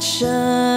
and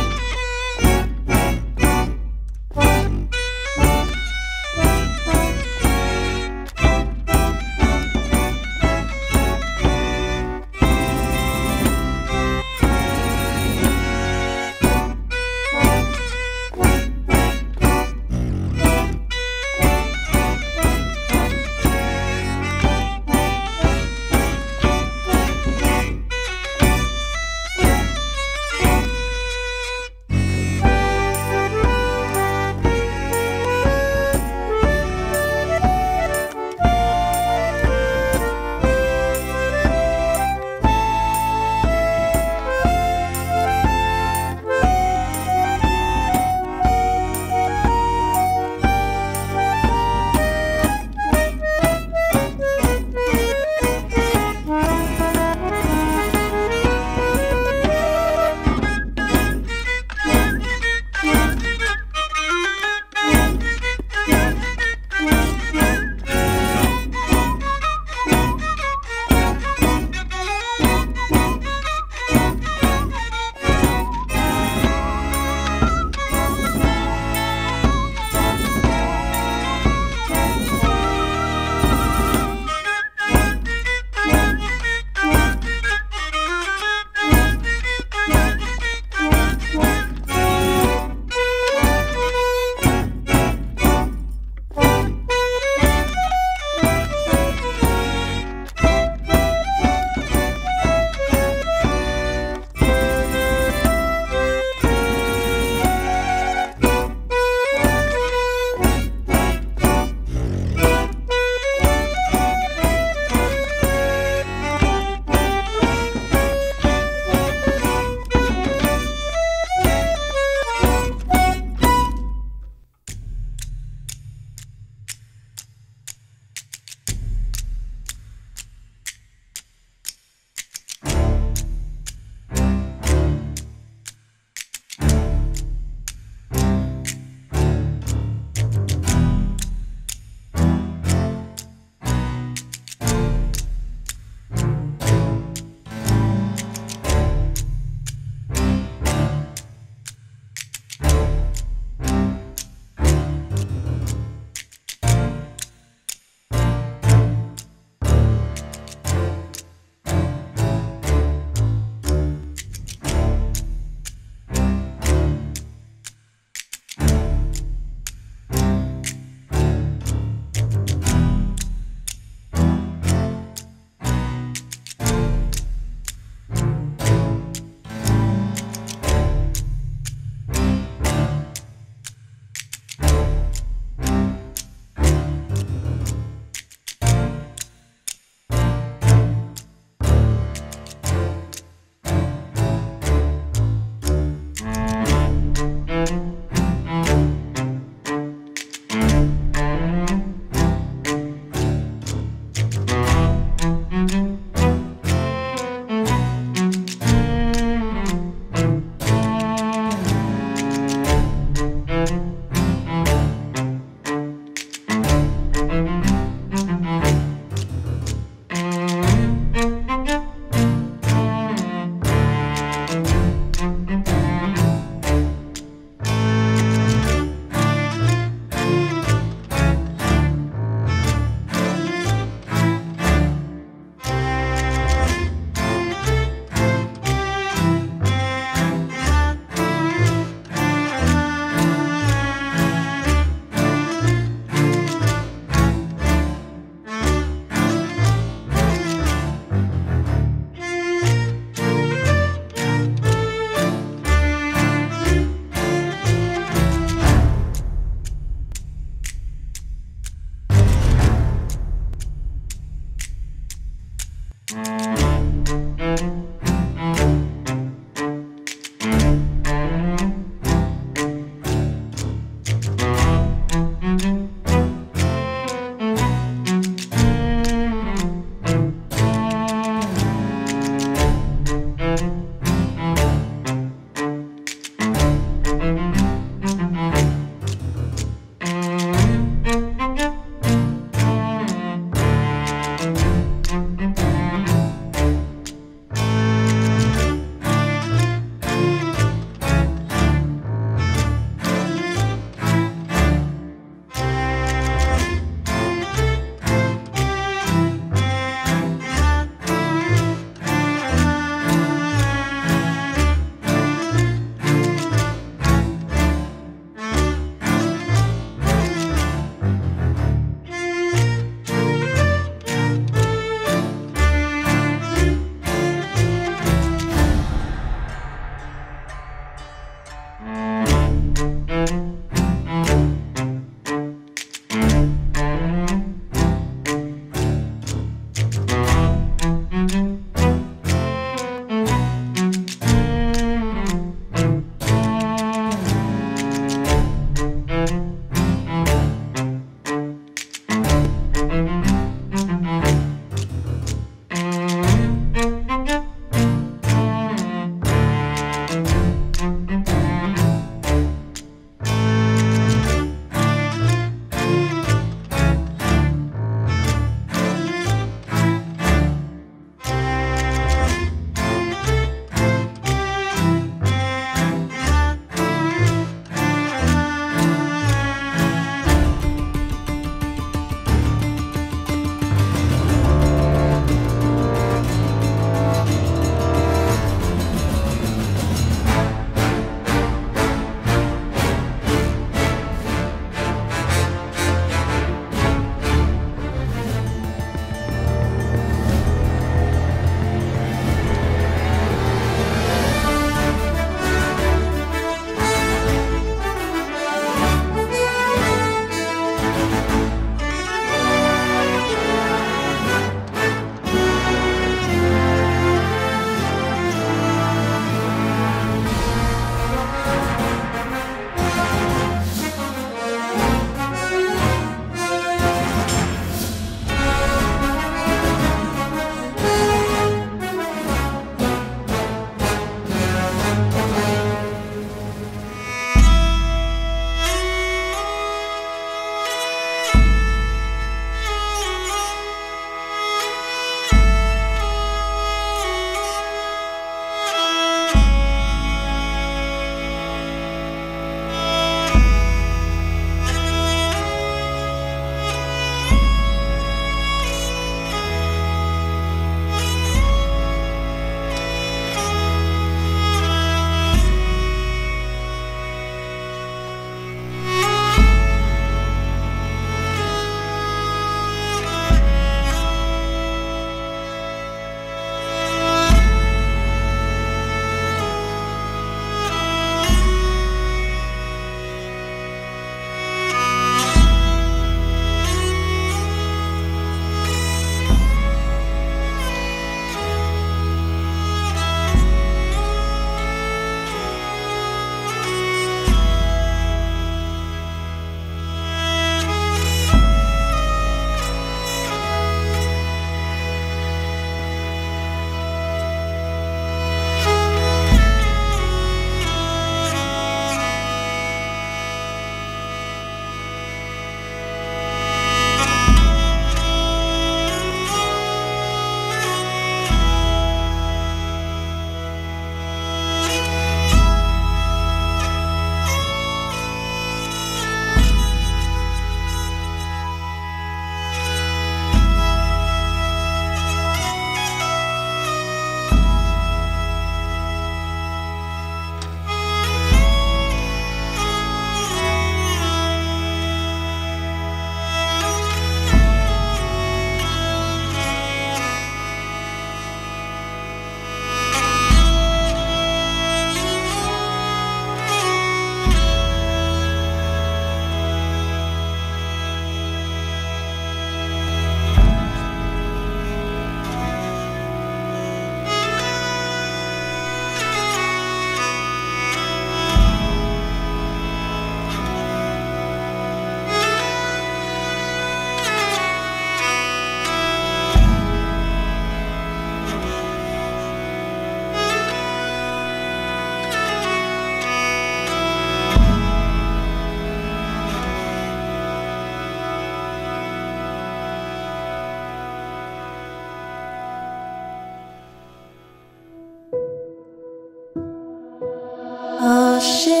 ship,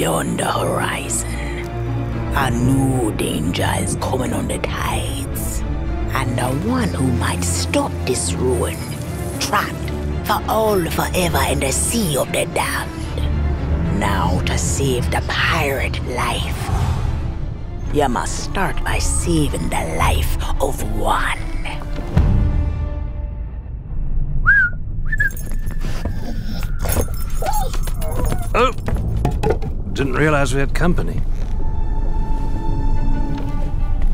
beyond the horizon. A new danger is coming on the tides, and the one who might stop this ruin, trapped for all forever in the sea of the damned. Now to save the pirate life, you must start by saving the life of one. Didn't realize we had company.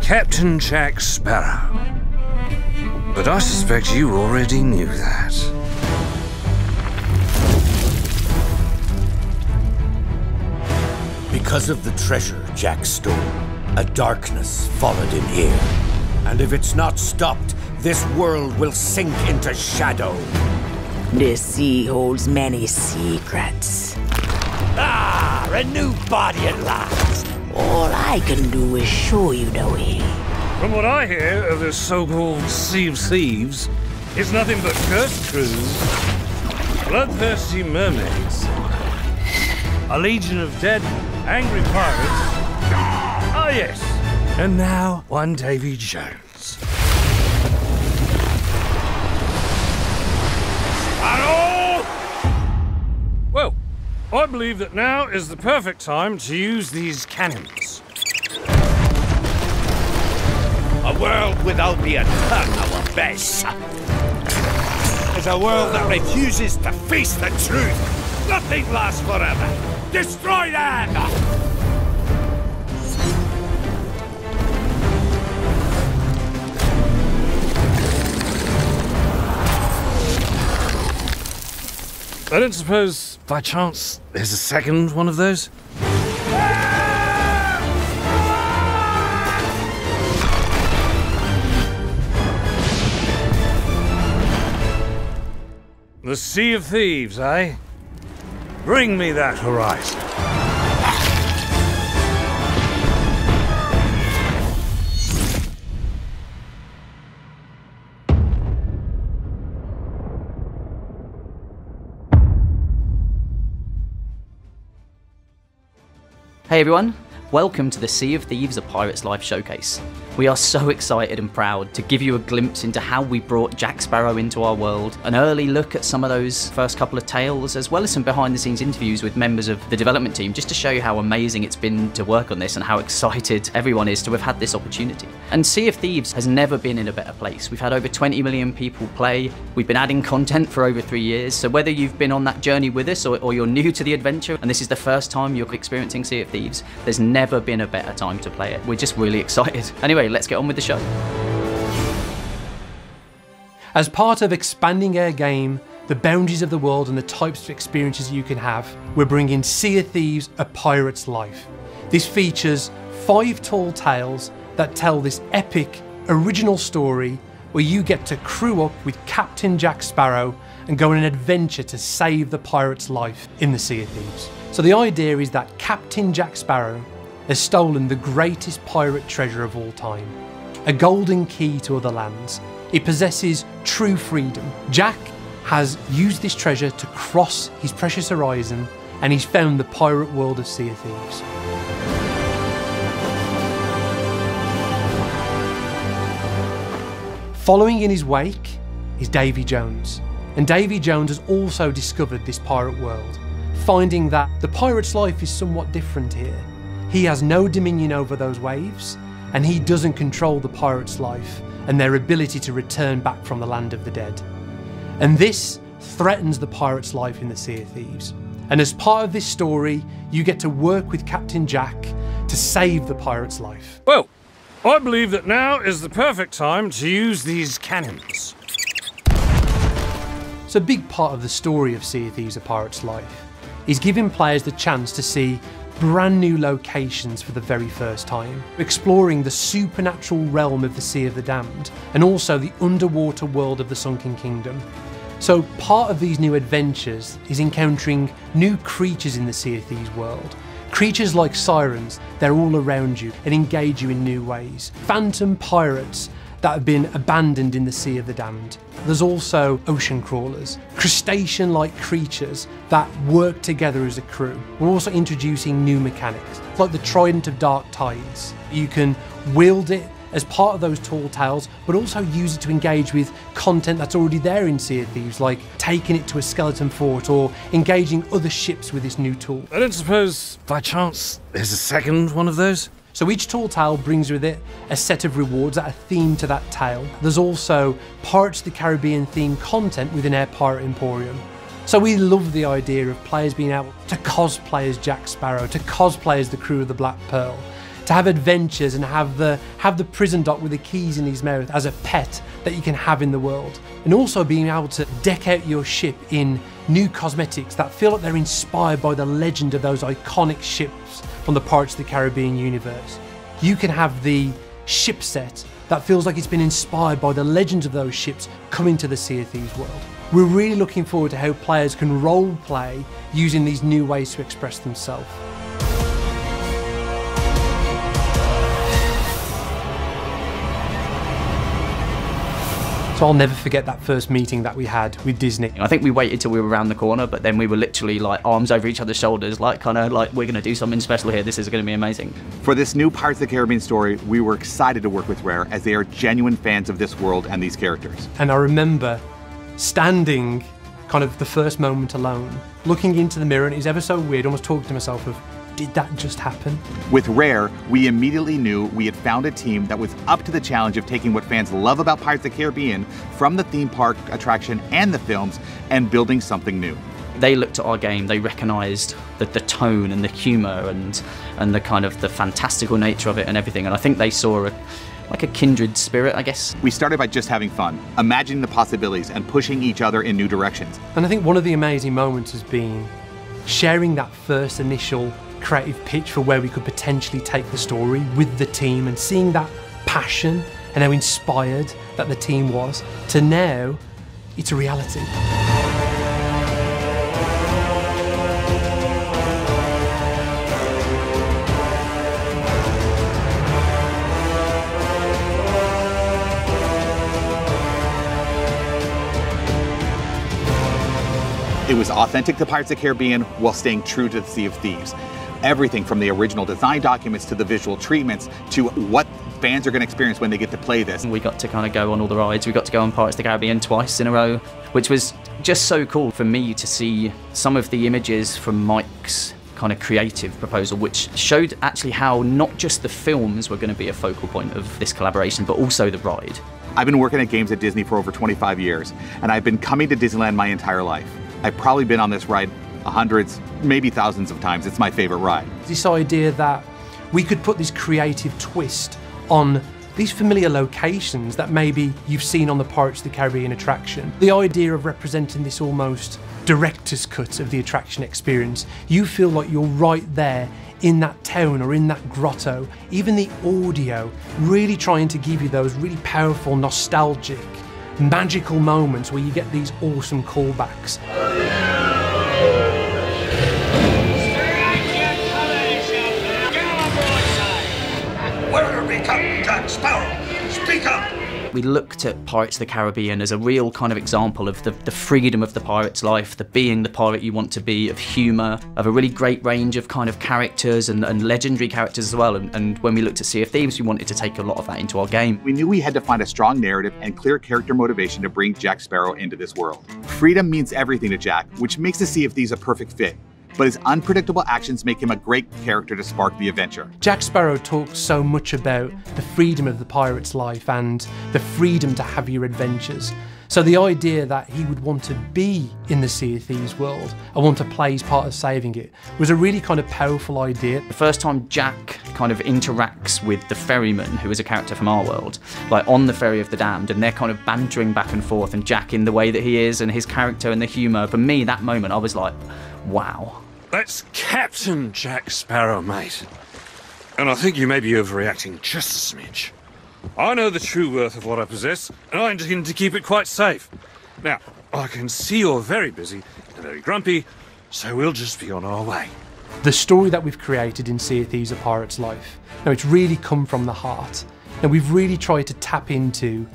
Captain Jack Sparrow. But I suspect you already knew that. Because of the treasure Jack stole, a darkness followed him here. And if it's not stopped, this world will sink into shadow. This sea holds many secrets. Ah, a new body at last. All I can do is show you the way. From what I hear of this so-called Sea of Thieves, it's nothing but cursed crews, bloodthirsty mermaids, a legion of dead, angry pirates. Ah, yes. And now, one Davy Jones. I believe that now is the perfect time to use these cannons. A world without the eternal abyss. Is a world that refuses to face the truth. Nothing lasts forever. Destroy them! I don't suppose, by chance, there's a second one of those? The Sea of Thieves, eh? Bring me that horizon. Hey everyone, welcome to the Sea of Thieves A Pirate's Life Showcase. We are so excited and proud to give you a glimpse into how we brought Jack Sparrow into our world, an early look at some of those first couple of tales, as well as some behind the scenes interviews with members of the development team, just to show you how amazing it's been to work on this and how excited everyone is to have had this opportunity. And Sea of Thieves has never been in a better place. We've had over 20 million people play, we've been adding content for over three years, so whether you've been on that journey with us or, or you're new to the adventure and this is the first time you're experiencing Sea of Thieves, there's never been a better time to play it. We're just really excited. Anyway, let's get on with the show. As part of expanding our game, the boundaries of the world and the types of experiences you can have, we're bringing Sea of Thieves A Pirate's Life. This features five tall tales that tell this epic, original story where you get to crew up with Captain Jack Sparrow and go on an adventure to save the pirate's life in the Sea of Thieves. So the idea is that Captain Jack Sparrow has stolen the greatest pirate treasure of all time a golden key to other lands. It possesses true freedom. Jack has used this treasure to cross his precious horizon and he's found the pirate world of Sea of Thieves. Following in his wake is Davy Jones. And Davy Jones has also discovered this pirate world, finding that the pirate's life is somewhat different here. He has no dominion over those waves, and he doesn't control the pirate's life and their ability to return back from the land of the dead. And this threatens the pirate's life in the Sea of Thieves. And as part of this story, you get to work with Captain Jack to save the pirate's life. Well, I believe that now is the perfect time to use these cannons. So, a big part of the story of Sea of Thieves A Pirate's Life is giving players the chance to see brand new locations for the very first time, exploring the supernatural realm of the Sea of the Damned and also the underwater world of the Sunken Kingdom. So, part of these new adventures is encountering new creatures in the Sea of Thieves world. Creatures like sirens, they're all around you and engage you in new ways. Phantom pirates that have been abandoned in the Sea of the Damned. There's also ocean crawlers, crustacean like creatures that work together as a crew. We're also introducing new mechanics, like the Trident of Dark Tides. You can wield it as part of those tall tales, but also use it to engage with content that's already there in Sea of Thieves, like taking it to a skeleton fort or engaging other ships with this new tool. I don't suppose, by chance, there's a second one of those? So each tall tale brings with it a set of rewards that are themed to that tale. There's also Pirates of the Caribbean themed content within our Pirate Emporium. So we love the idea of players being able to cosplay as Jack Sparrow, to cosplay as the crew of the Black Pearl, to have adventures and have the have the prison dock with the keys in his mouth as a pet that you can have in the world. And also being able to deck out your ship in new cosmetics that feel like they're inspired by the legend of those iconic ships from the Pirates of the Caribbean universe. You can have the ship set that feels like it's been inspired by the legends of those ships coming to the Sea of Thieves world. We're really looking forward to how players can role play using these new ways to express themselves. So I'll never forget that first meeting that we had with Disney. I think we waited till we were around the corner, but then we were literally like arms over each other's shoulders, like kind of like we're going to do something special here. This is going to be amazing. For this new Pirates of the Caribbean story, we were excited to work with Rare as they are genuine fans of this world and these characters. And I remember standing kind of the first moment alone, looking into the mirror, and it was ever so weird, almost talking to myself of, did that just happen? With Rare, we immediately knew we had found a team that was up to the challenge of taking what fans love about Pirates of the Caribbean from the theme park attraction and the films and building something new. They looked at our game, they recognised the, the tone and the humour and and the kind of the fantastical nature of it and everything. And I think they saw a like a kindred spirit, I guess. We started by just having fun, imagining the possibilities and pushing each other in new directions. And I think one of the amazing moments has been sharing that first initial creative pitch for where we could potentially take the story with the team and seeing that passion and how inspired that the team was to now it's a reality. It was authentic to Pirates of the Caribbean while staying true to the Sea of Thieves. Everything from the original design documents to the visual treatments to what fans are going to experience when they get to play this. We got to kind of go on all the rides. We got to go on Pirates of the Caribbean twice in a row, which was just so cool for me to see some of the images from Mike's kind of creative proposal, which showed actually how not just the films were going to be a focal point of this collaboration, but also the ride. I've been working at games at Disney for over 25 years, and I've been coming to Disneyland my entire life. I've probably been on this ride hundreds, maybe thousands of times. It's my favorite ride. This idea that we could put this creative twist on these familiar locations that maybe you've seen on the Pirates of the Caribbean attraction. The idea of representing this almost director's cut of the attraction experience. You feel like you're right there in that town or in that grotto. Even the audio really trying to give you those really powerful, nostalgic, magical moments where you get these awesome callbacks. Sparrow? Speak up! We looked at Pirates of the Caribbean as a real kind of example of the, the freedom of the pirate's life, the being the pirate you want to be, of humour, of a really great range of kind of characters and, and legendary characters as well. And, and when we looked at Sea of Thieves, we wanted to take a lot of that into our game. We knew we had to find a strong narrative and clear character motivation to bring Jack Sparrow into this world. Freedom means everything to Jack, which makes the Sea of Thieves a perfect fit. But his unpredictable actions make him a great character to spark the adventure. Jack Sparrow talks so much about the freedom of the pirate's life and the freedom to have your adventures. So the idea that he would want to be in the Sea of Thieves world and want to play his part of saving it was a really kind of powerful idea. The first time Jack kind of interacts with the ferryman, who is a character from our world, like on the ferry of the damned, and they're kind of bantering back and forth, and Jack in the way that he is, and his character and the humour. For me, that moment, I was like, wow. That's Captain Jack Sparrow, mate. And I think you may be overreacting just a smidge. I know the true worth of what I possess, and I intend to keep it quite safe. Now, I can see you're very busy and very grumpy, so we'll just be on our way. The story that we've created in Sea of Thieves A Pirate's Life, now it's really come from the heart. And we've really tried to tap into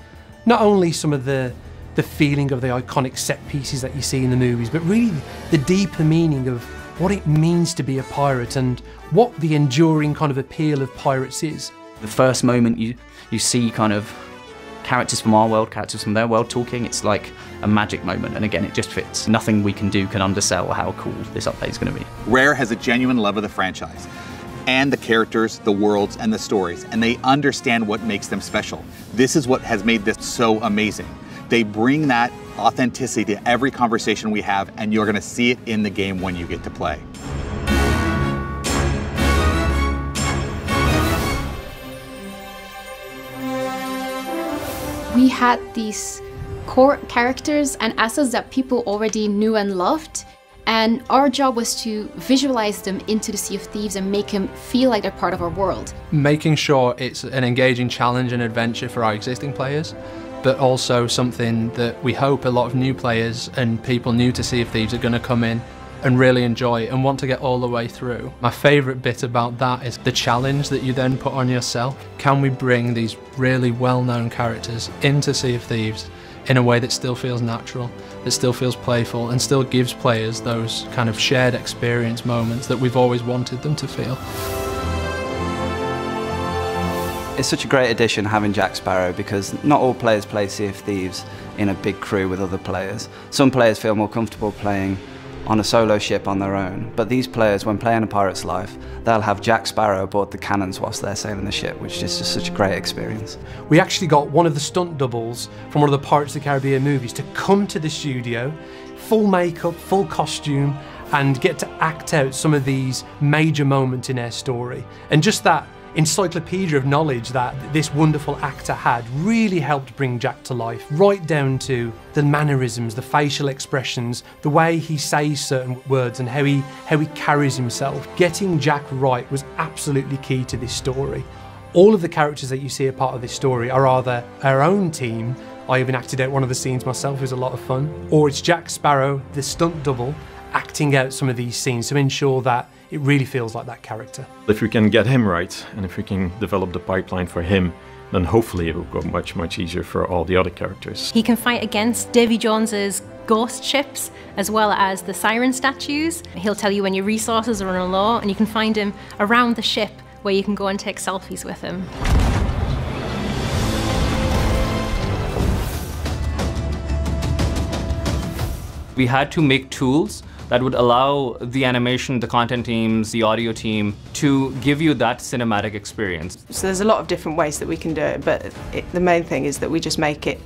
not only some of the the feeling of the iconic set pieces that you see in the movies, but really the deeper meaning of what it means to be a pirate and what the enduring kind of appeal of pirates is. The first moment you, you see kind of characters from our world, characters from their world talking, it's like a magic moment. And again, it just fits. Nothing we can do can undersell how cool this update is going to be. Rare has a genuine love of the franchise and the characters, the worlds, and the stories, and they understand what makes them special. This is what has made this so amazing. They bring that authenticity to every conversation we have, and you're going to see it in the game when you get to play. We had these core characters and assets that people already knew and loved. And our job was to visualize them into the Sea of Thieves and make them feel like they're part of our world. Making sure it's an engaging challenge and adventure for our existing players, but also something that we hope a lot of new players and people new to Sea of Thieves are going to come in and really enjoy and want to get all the way through. My favourite bit about that is the challenge that you then put on yourself. Can we bring these really well-known characters into Sea of Thieves in a way that still feels natural, that still feels playful and still gives players those kind of shared experience moments that we've always wanted them to feel. It's such a great addition having Jack Sparrow because not all players play Sea of Thieves in a big crew with other players. Some players feel more comfortable playing on a solo ship on their own, but these players, when playing a pirate's life, they'll have Jack Sparrow aboard the cannons whilst they're sailing the ship, which is just such a great experience. We actually got one of the stunt doubles from one of the Pirates of the Caribbean movies to come to the studio, full makeup, full costume, and get to act out some of these major moments in their story. And just that encyclopedia of knowledge that this wonderful actor had really helped bring Jack to life, right down to the mannerisms, the facial expressions, the way he says certain words and how he how he carries himself. Getting Jack right was absolutely key to this story. All of the characters that you see a part of this story are either our own team, I even acted out one of the scenes myself, it was a lot of fun, or it's Jack Sparrow, the stunt double, acting out some of these scenes to ensure that it really feels like that character. If we can get him right, and if we can develop the pipeline for him, then hopefully it will go much, much easier for all the other characters. He can fight against Davy Jones's ghost ships as well as the siren statues. He'll tell you when your resources are running low, and you can find him around the ship where you can go and take selfies with him. We had to make tools that would allow the animation, the content teams, the audio team to give you that cinematic experience. So there's a lot of different ways that we can do it, but it, the main thing is that we just make it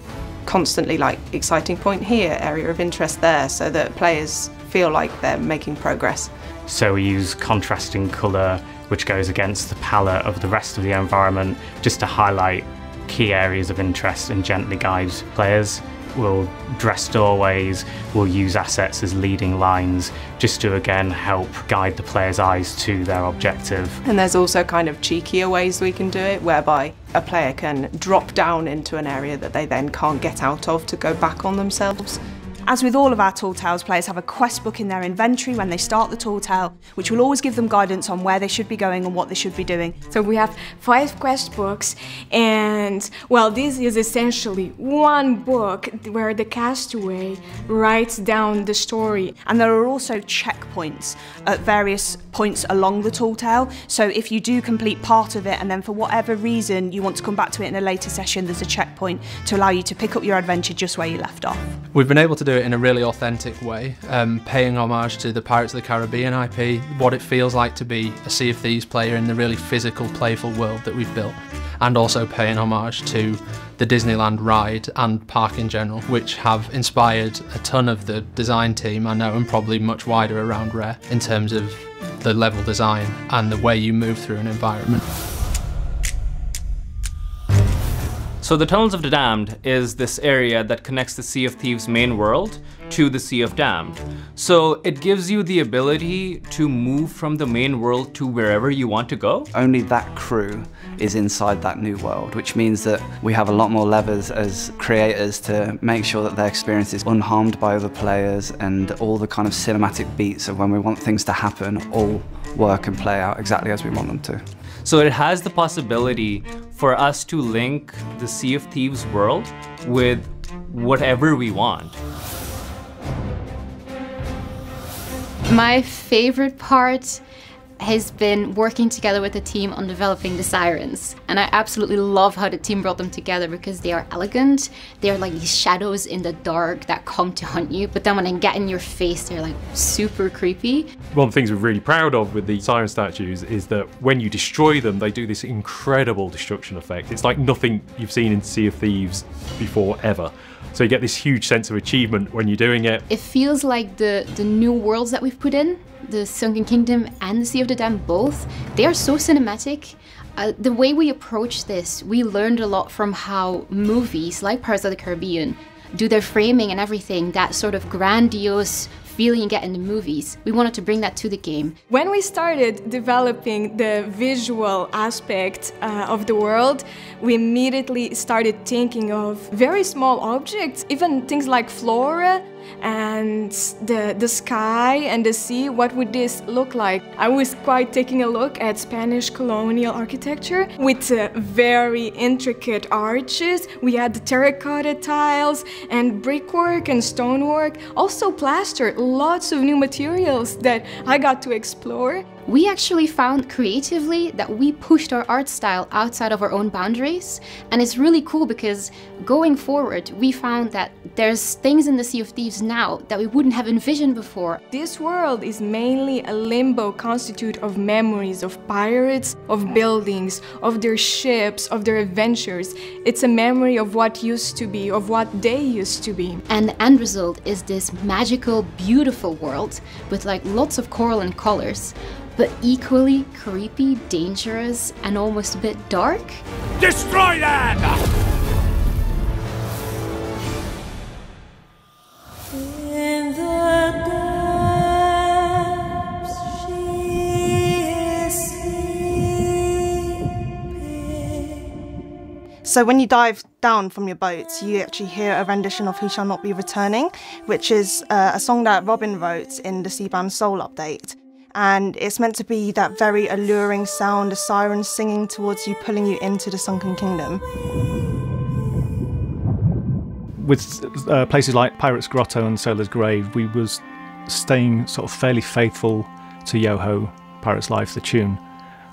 constantly like exciting point here, area of interest there, so that players feel like they're making progress. So we use contrasting colour which goes against the palette of the rest of the environment just to highlight key areas of interest and gently guide players. We'll dress doorways, we'll use assets as leading lines just to again help guide the player's eyes to their objective. And there's also kind of cheekier ways we can do it whereby a player can drop down into an area that they then can't get out of to go back on themselves. As with all of our Tall Tales, players have a quest book in their inventory when they start the Tall Tale, which will always give them guidance on where they should be going and what they should be doing. So we have five quest books, and well, this is essentially one book where the castaway writes down the story. And there are also checkpoints at various points along the Tall Tale. So if you do complete part of it, and then for whatever reason you want to come back to it in a later session, there's a checkpoint to allow you to pick up your adventure just where you left off. We've been able to do it in a really authentic way, um, paying homage to the Pirates of the Caribbean IP, what it feels like to be a Sea of Thieves player in the really physical, playful world that we've built, and also paying homage to the Disneyland ride and park in general, which have inspired a ton of the design team, I know, and probably much wider around Rare in terms of the level design and the way you move through an environment. So the Tunnels of the Damned is this area that connects the Sea of Thieves main world to the Sea of Damned. So it gives you the ability to move from the main world to wherever you want to go. Only that crew is inside that new world, which means that we have a lot more levers as creators to make sure that their experience is unharmed by other players and all the kind of cinematic beats of when we want things to happen all work and play out exactly as we want them to. So it has the possibility for us to link the Sea of Thieves world with whatever we want. My favorite part has been working together with the team on developing the sirens. And I absolutely love how the team brought them together because they are elegant. They're like these shadows in the dark that come to hunt you, but then when they get in your face, they're like super creepy. One of the things we're really proud of with the siren statues is that when you destroy them, they do this incredible destruction effect. It's like nothing you've seen in Sea of Thieves before ever. So you get this huge sense of achievement when you're doing it. It feels like the, the new worlds that we've put in, the Sunken Kingdom and the Sea of the Damned both, they are so cinematic. Uh, the way we approach this, we learned a lot from how movies like Pirates of the Caribbean do their framing and everything, that sort of grandiose feeling you get in the movies. We wanted to bring that to the game. When we started developing the visual aspect uh, of the world, we immediately started thinking of very small objects, even things like flora and the, the sky and the sea, what would this look like? I was quite taking a look at Spanish colonial architecture with uh, very intricate arches. We had the terracotta tiles and brickwork and stonework, also plaster, lots of new materials that I got to explore. We actually found creatively that we pushed our art style outside of our own boundaries. And it's really cool because going forward, we found that there's things in the Sea of Thieves now that we wouldn't have envisioned before. This world is mainly a limbo constitute of memories of pirates, of buildings, of their ships, of their adventures. It's a memory of what used to be, of what they used to be. And the end result is this magical, beautiful world with like lots of coral and colors but equally creepy, dangerous, and almost a bit dark. Destroy that! In the depths she is sleeping. So when you dive down from your boats, you actually hear a rendition of Who Shall Not Be Returning, which is uh, a song that Robin wrote in the Seabound Soul update. And it's meant to be that very alluring sound, a siren singing towards you, pulling you into the sunken kingdom. with uh, places like Pirates Grotto and Sailor's Grave, we was staying sort of fairly faithful to Yoho, Pirate's Life, the tune.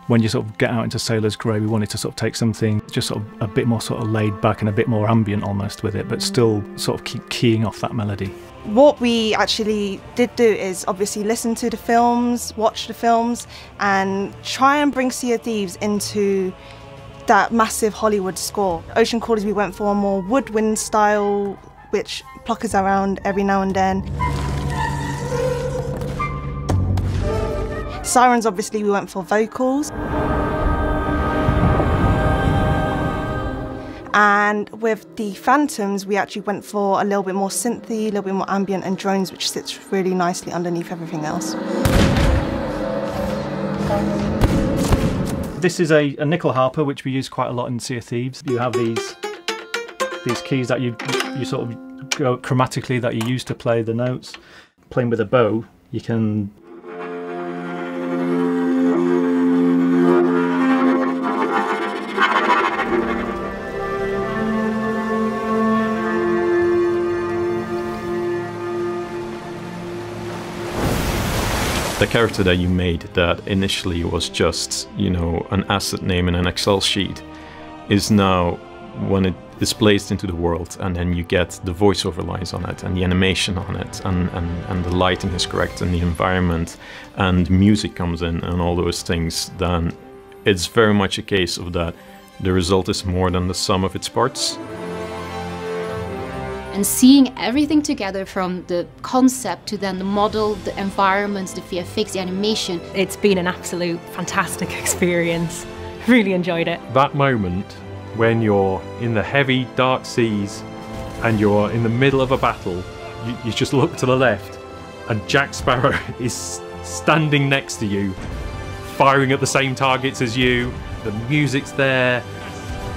When you sort of get out into Sailor's Grave, we wanted to sort of take something just sort of a bit more sort of laid back and a bit more ambient almost with it, but still sort of keep keying off that melody. What we actually did do is obviously listen to the films, watch the films, and try and bring Sea of Thieves into that massive Hollywood score. Ocean Crawlers, we went for a more woodwind style, which pluckers around every now and then. Sirens, obviously, we went for vocals. And with the Phantoms, we actually went for a little bit more synthy, a little bit more ambient, and drones, which sits really nicely underneath everything else. This is a, a nyckelharpa which we use quite a lot in Sea of Thieves. You have these these keys that you you sort of go chromatically that you use to play the notes. Playing with a bow, you can The character that you made that initially was just, you know, an asset name in an Excel sheet is now when it is placed into the world and then you get the voiceover lines on it and the animation on it and, and, and the lighting is correct and the environment and music comes in and all those things, then it's very much a case of that the result is more than the sum of its parts. And seeing everything together from the concept to then the model, the environments, the VFX, the animation. It's been an absolute fantastic experience. Really enjoyed it. That moment when you're in the heavy, dark seas and you're in the middle of a battle, you, you just look to the left and Jack Sparrow is standing next to you, firing at the same targets as you. The music's there,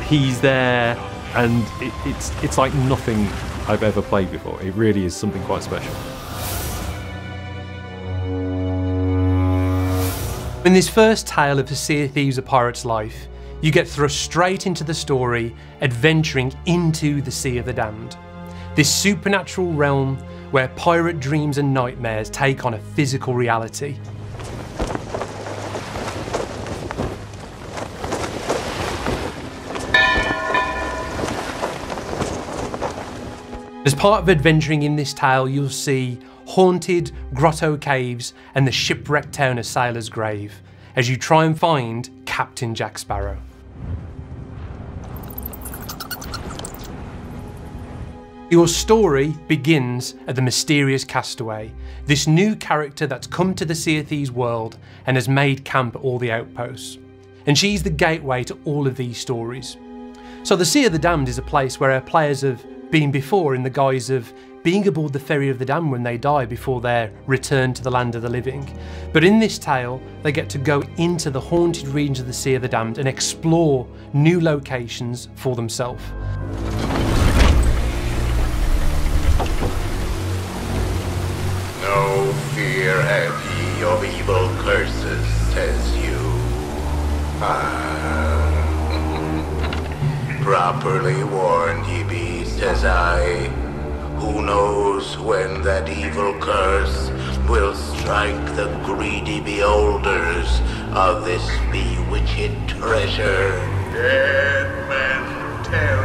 he's there, and it, it's it's like nothing I've ever played before. It really is something quite special. In this first tale of the Sea of Thieves A Pirate's Life, you get thrust straight into the story, adventuring into the Sea of the Damned. This supernatural realm where pirate dreams and nightmares take on a physical reality. As part of adventuring in this tale, you'll see haunted grotto caves and the shipwrecked town of Sailor's Grave as you try and find Captain Jack Sparrow. Your story begins at the mysterious castaway, this new character that's come to the Sea of Thieves world and has made camp at all the outposts. And she's the gateway to all of these stories. So the Sea of the Damned is a place where our players have been before in the guise of being aboard the Ferry of the Damned when they die before their return to the land of the living. But in this tale, they get to go into the haunted regions of the Sea of the Damned and explore new locations for themselves. No fear have ye of evil curses, says you. Ah. Properly warned ye be, says I. Who knows when that evil curse will strike the greedy beholders of this bewitched treasure? Dead men tell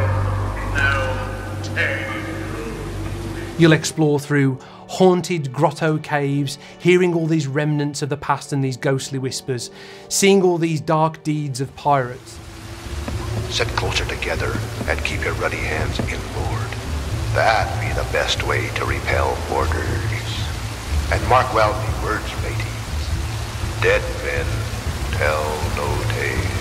no tale. You'll explore through haunted grotto caves, hearing all these remnants of the past and these ghostly whispers, seeing all these dark deeds of pirates. Sit closer together and keep your ruddy hands inboard. That be the best way to repel boarders. And mark well me words, mateys. Dead men tell no tales.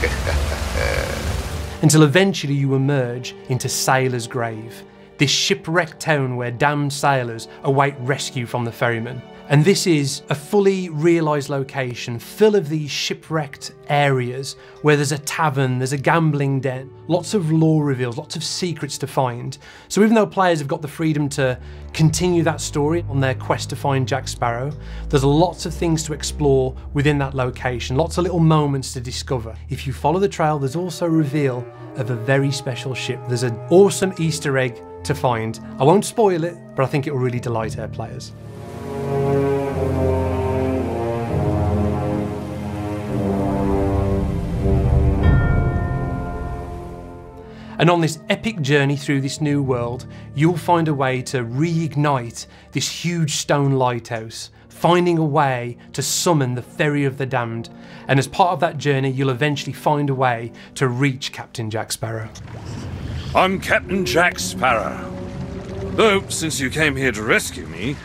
until eventually you emerge into Sailor's Grave, this shipwrecked town where damned sailors await rescue from the ferryman. And this is a fully realised location full of these shipwrecked areas where there's a tavern, there's a gambling den, lots of lore reveals, lots of secrets to find. So even though players have got the freedom to continue that story on their quest to find Jack Sparrow, there's lots of things to explore within that location, lots of little moments to discover. If you follow the trail, there's also a reveal of a very special ship. There's an awesome Easter egg to find. I won't spoil it, but I think it will really delight our players. And on this epic journey through this new world, you'll find a way to reignite this huge stone lighthouse, finding a way to summon the Ferry of the Damned. And as part of that journey, you'll eventually find a way to reach Captain Jack Sparrow. I'm Captain Jack Sparrow. Though, since you came here to rescue me,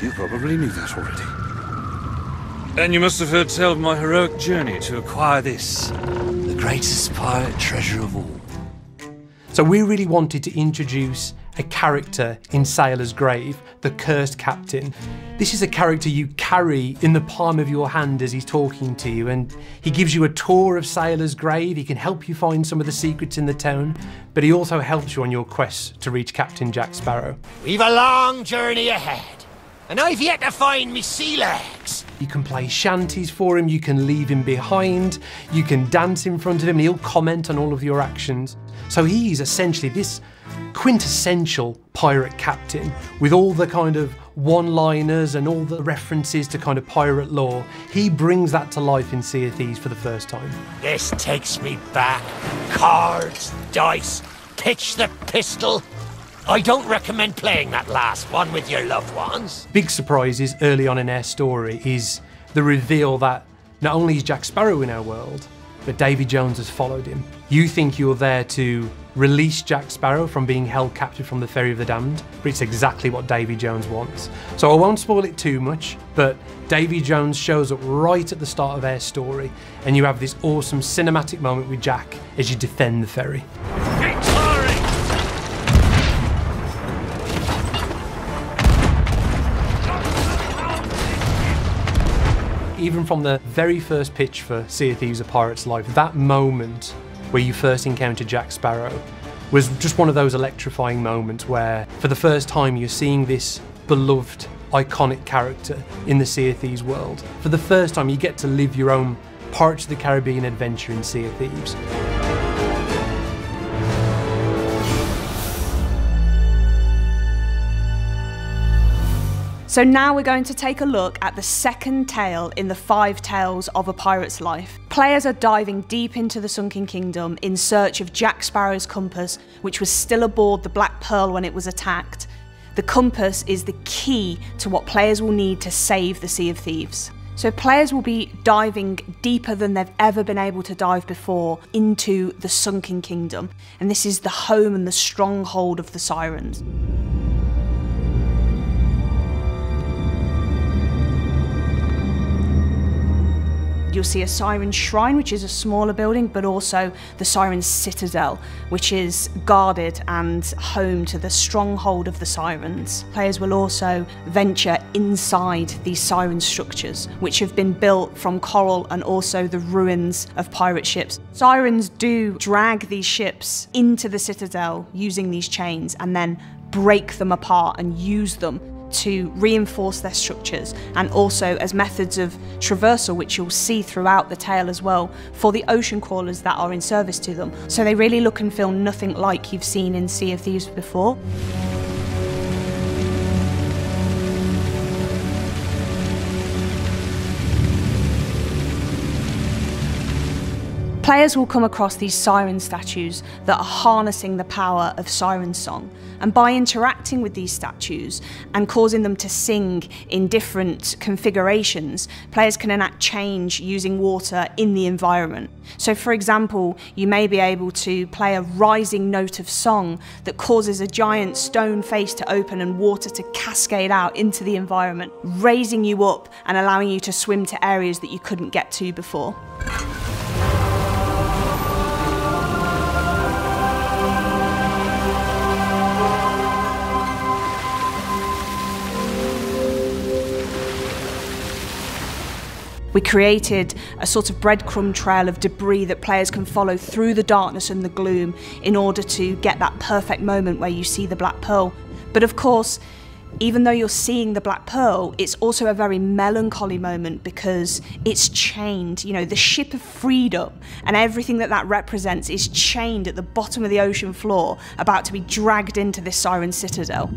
you probably knew that already. And you must have heard tell of my heroic journey to acquire this, the greatest pirate treasure of all. So we really wanted to introduce a character in Sailor's Grave, the Cursed Captain. This is a character you carry in the palm of your hand as he's talking to you, and he gives you a tour of Sailor's Grave. He can help you find some of the secrets in the town, but he also helps you on your quest to reach Captain Jack Sparrow. We've a long journey ahead, and I've yet to find me sea legs. You can play shanties for him, you can leave him behind, you can dance in front of him, and he'll comment on all of your actions. So he's essentially this quintessential pirate captain with all the kind of one-liners and all the references to kind of pirate lore. He brings that to life in Sea of Thieves for the first time. This takes me back. Cards, dice, pitch the pistol. I don't recommend playing that last one with your loved ones. Big surprises early on in our story is the reveal that not only is Jack Sparrow in our world, but Davy Jones has followed him. You think you're there to release Jack Sparrow from being held captive from the Ferry of the Damned, but it's exactly what Davy Jones wants. So I won't spoil it too much, but Davy Jones shows up right at the start of our story, and you have this awesome cinematic moment with Jack as you defend the ferry. even from the very first pitch for Sea of Thieves A Pirate's Life, that moment where you first encounter Jack Sparrow was just one of those electrifying moments where, for the first time, you're seeing this beloved iconic character in the Sea of Thieves world. For the first time, you get to live your own Pirates of the Caribbean adventure in Sea of Thieves. So now we're going to take a look at the second tale in the five tales of a pirate's life. Players are diving deep into the Sunken Kingdom in search of Jack Sparrow's compass, which was still aboard the Black Pearl when it was attacked. The compass is the key to what players will need to save the Sea of Thieves. So players will be diving deeper than they've ever been able to dive before into the Sunken Kingdom, and this is the home and the stronghold of the Sirens. You'll see a Siren Shrine, which is a smaller building, but also the Siren Citadel, which is guarded and home to the stronghold of the Sirens. Players will also venture inside these Siren structures, which have been built from coral and also the ruins of pirate ships. Sirens do drag these ships into the Citadel using these chains and then break them apart and use them to reinforce their structures and also as methods of traversal, which you'll see throughout the tale as well, for the ocean crawlers that are in service to them. So they really look and feel nothing like you've seen in Sea of Thieves before. Players will come across these siren statues that are harnessing the power of siren song, and by interacting with these statues and causing them to sing in different configurations, players can enact change using water in the environment. So, for example, you may be able to play a rising note of song that causes a giant stone face to open and water to cascade out into the environment, raising you up and allowing you to swim to areas that you couldn't get to before. We created a sort of breadcrumb trail of debris that players can follow through the darkness and the gloom in order to get that perfect moment where you see the Black Pearl. But of course, even though you're seeing the Black Pearl, it's also a very melancholy moment because it's chained. You know, the ship of freedom and everything that that represents is chained at the bottom of the ocean floor, about to be dragged into this Siren Citadel.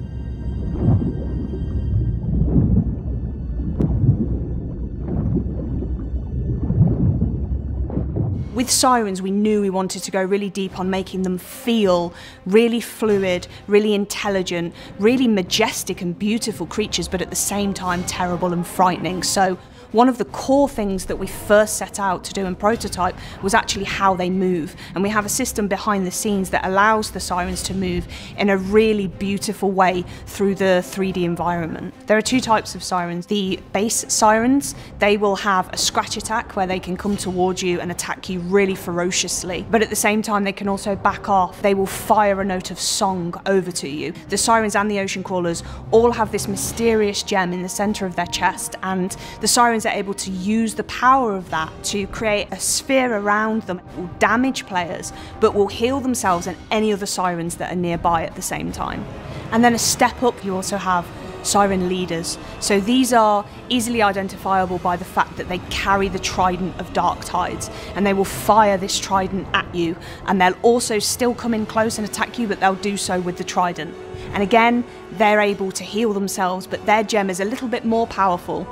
With Sirens, we knew we wanted to go really deep on making them feel really fluid, really intelligent, really majestic and beautiful creatures, but at the same time terrible and frightening. So one of the core things that we first set out to do in prototype was actually how they move. And we have a system behind the scenes that allows the sirens to move in a really beautiful way through the 3D environment. There are two types of sirens. The base sirens, they will have a scratch attack where they can come towards you and attack you really ferociously. But at the same time, they can also back off. They will fire a note of song over to you. The sirens and the ocean crawlers all have this mysterious gem in the center of their chest, and the sirens are able to use the power of that to create a sphere around them. It will damage players, but will heal themselves and any other sirens that are nearby at the same time. And then a step up, you also have siren leaders. So these are easily identifiable by the fact that they carry the trident of dark tides and they will fire this trident at you and they'll also still come in close and attack you but they'll do so with the trident. And again, they're able to heal themselves but their gem is a little bit more powerful.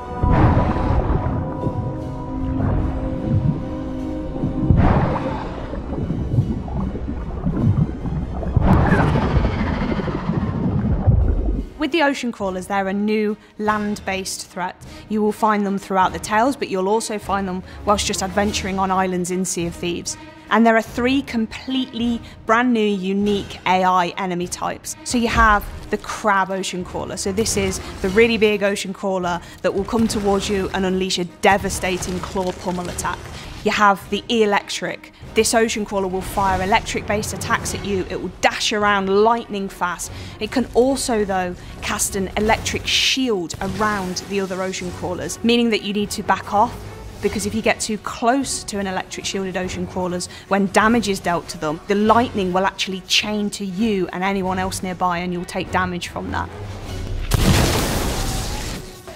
With the ocean crawlers, they're a new land based threat. You will find them throughout the tales, but you'll also find them whilst just adventuring on islands in Sea of Thieves. And there are three completely brand new, unique AI enemy types. So you have the crab ocean crawler. So this is the really big ocean crawler that will come towards you and unleash a devastating claw pummel attack. You have the electric. This ocean crawler will fire electric based attacks at you. It will dash around lightning fast. It can also, though, cast an electric shield around the other ocean crawlers, meaning that you need to back off because if you get too close to an electric shielded ocean crawlers, when damage is dealt to them, the lightning will actually chain to you and anyone else nearby, and you'll take damage from that.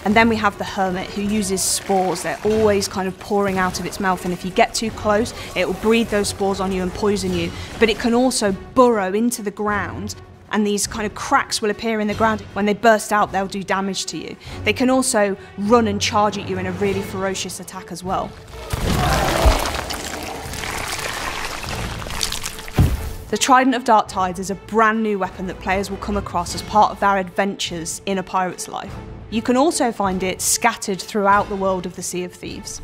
And then we have the hermit who uses spores. They're always kind of pouring out of its mouth, and if you get too close, it will breathe those spores on you and poison you. But it can also burrow into the ground and these kind of cracks will appear in the ground. When they burst out, they'll do damage to you. They can also run and charge at you in a really ferocious attack as well. The Trident of Dark Tides is a brand new weapon that players will come across as part of their adventures in a pirate's life. You can also find it scattered throughout the world of the Sea of Thieves.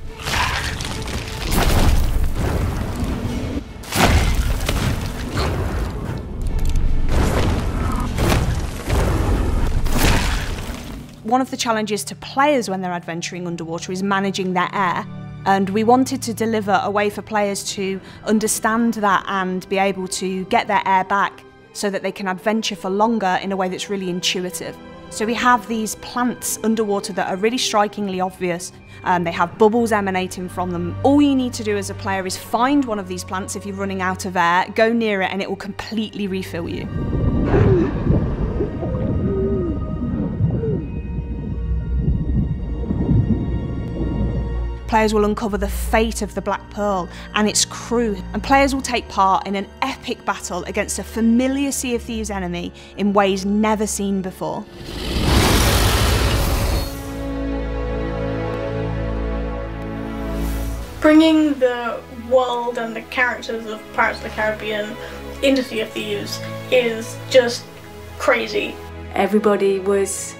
One of the challenges to players when they're adventuring underwater is managing their air. And we wanted to deliver a way for players to understand that and be able to get their air back so that they can adventure for longer in a way that's really intuitive. So we have these plants underwater that are really strikingly obvious. Um, they have bubbles emanating from them. All you need to do as a player is find one of these plants if you're running out of air, go near it, and it will completely refill you. Players will uncover the fate of the Black Pearl and its crew, and players will take part in an epic battle against a familiar Sea of Thieves enemy in ways never seen before. Bringing the world and the characters of Pirates of the Caribbean into Sea of Thieves is just crazy. Everybody was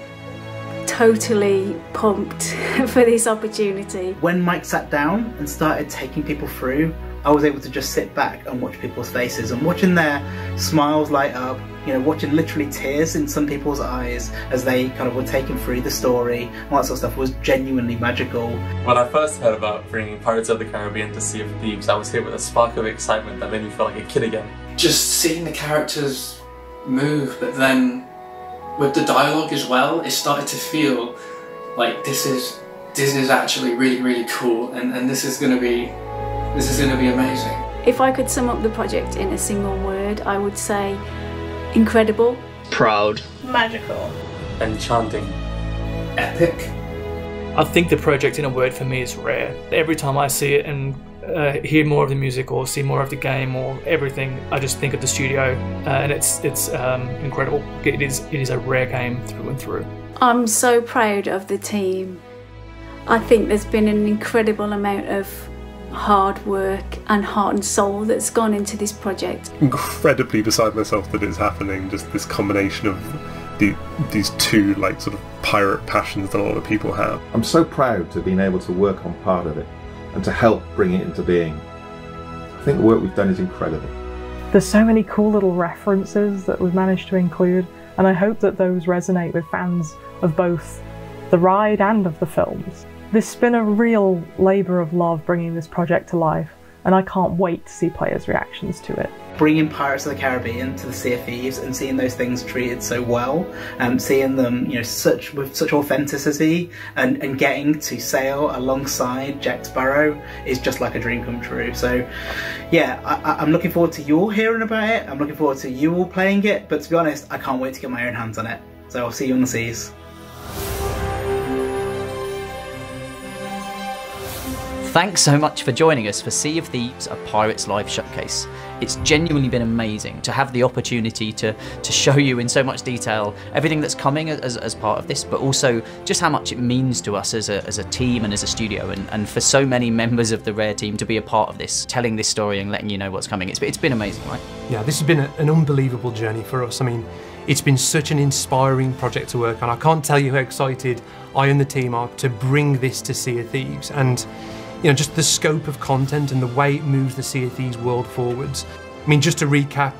totally pumped for this opportunity. When Mike sat down and started taking people through, I was able to just sit back and watch people's faces and watching their smiles light up, you know, watching literally tears in some people's eyes as they kind of were taken through the story, all that sort of stuff was genuinely magical. When I first heard about bringing Pirates of the Caribbean to Sea of Thieves, I was hit with a spark of excitement that made me feel like a kid again. Just seeing the characters move, but then with the dialogue as well, it started to feel like this is this is actually really really cool, and and this is gonna be this is gonna be amazing. If I could sum up the project in a single word, I would say incredible, proud, magical, enchanting, epic. I think the project in a word for me is rare. Every time I see it and uh, hear more of the music or see more of the game or everything, I just think of the studio, uh, and it's it's um, incredible. It is it is a rare game through and through. I'm so proud of the team. I think there's been an incredible amount of hard work and heart and soul that's gone into this project. Incredibly beside myself that it's happening. Just this combination of the, these two like sort of pirate passions that a lot of people have. I'm so proud to have been able to work on part of it and to help bring it into being. I think the work we've done is incredible. There's so many cool little references that we've managed to include, and I hope that those resonate with fans of both the ride and of the films. This has been a real labour of love bringing this project to life, and I can't wait to see players' reactions to it. Bringing Pirates of the Caribbean to the Sea of Thieves and seeing those things treated so well, and um, seeing them, you know, such with such authenticity, and, and getting to sail alongside Jack Sparrow is just like a dream come true. So, yeah, I, I'm looking forward to you all hearing about it. I'm looking forward to you all playing it. But to be honest, I can't wait to get my own hands on it. So I'll see you on the seas. Thanks so much for joining us for Sea of Thieves, a Pirate's Life showcase. It's genuinely been amazing to have the opportunity to, to show you in so much detail everything that's coming as, as part of this, but also just how much it means to us as a, as a team and as a studio, and, and for so many members of the Rare team to be a part of this, telling this story and letting you know what's coming. It's, it's been amazing, right? Yeah, this has been a, an unbelievable journey for us. I mean, it's been such an inspiring project to work on. I can't tell you how excited I and the team are to bring this to Sea of Thieves. And you know, just the scope of content and the way it moves the Sea of Thieves world forwards. I mean, just to recap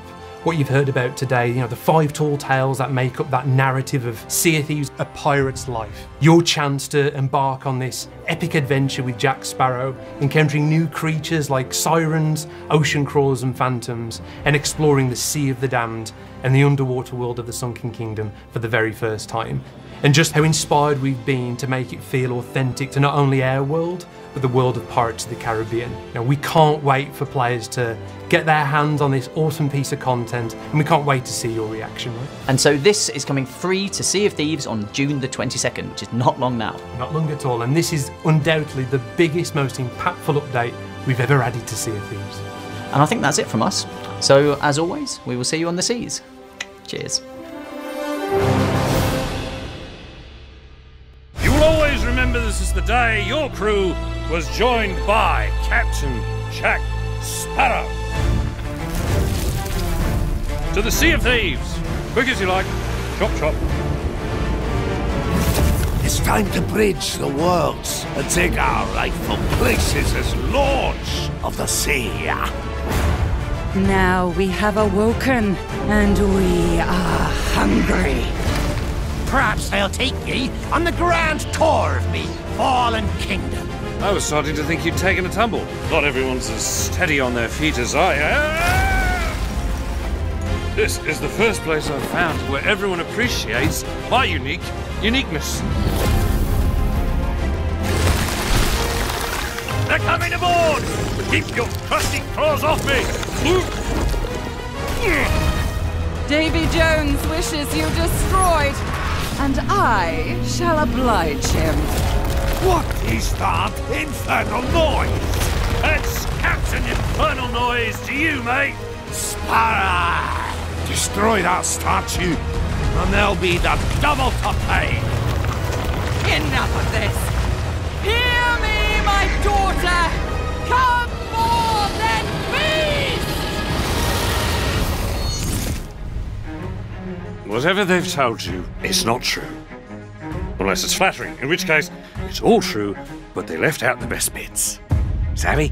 what you've heard about today, you know, the five tall tales that make up that narrative of Sea of Thieves, a pirate's life. Your chance to embark on this epic adventure with Jack Sparrow, encountering new creatures like sirens, ocean crawlers and phantoms, and exploring the Sea of the Damned and the underwater world of the Sunken Kingdom for the very first time, and just how inspired we've been to make it feel authentic to not only our world, but the world of Pirates of the Caribbean. Now, we can't wait for players to get their hands on this awesome piece of content, and we can't wait to see your reaction. Right? And so this is coming free to Sea of Thieves on June the 22nd, which is not long now. Not long at all, and this is undoubtedly the biggest, most impactful update we've ever added to Sea of Thieves. And I think that's it from us. So, as always, we will see you on the seas. Cheers. You will always remember this is the day your crew was joined by Captain Jack Sparrow. To the Sea of Thieves. Quick as you like. Chop chop. It's time to bridge the worlds and take our rightful places as lords of the sea. Now we have awoken, and we are hungry. Perhaps I'll take ye on the grand tour of me fallen kingdom. I was starting to think you'd taken a tumble. Not everyone's as steady on their feet as I am. This is the first place I've found where everyone appreciates my unique uniqueness. They're coming aboard! Keep your crusty claws off me! Davy Jones wishes you destroyed, and I shall oblige him. What is that infernal noise? That's Captain Infernal Noise to you, mate! Sparrow! Destroy that statue, and there'll be the double to pay! Enough of this! Hear me, my daughter! Come more than beast! Whatever they've told you, it's not true. Unless it's flattering, in which case, it's all true, but they left out the best bits. Savvy?